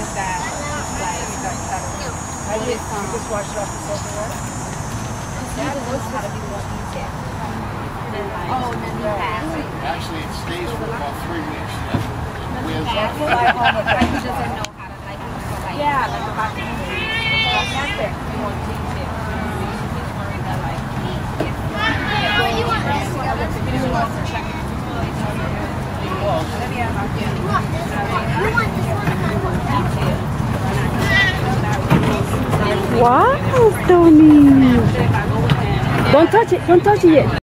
is that like I just, you just wash it off the soap and wet? that knows how to be more detailed. And then like, Oh, and then you pass it. Actually, it stays for about three weeks. It wears pass off. it, like, like you just don't know how to like, so, like yeah, like about the fantastic more detailed. She's worried that like if What do you want this together? he wants to check it. You want Wow, Tony. Don't touch it. Don't touch it yet.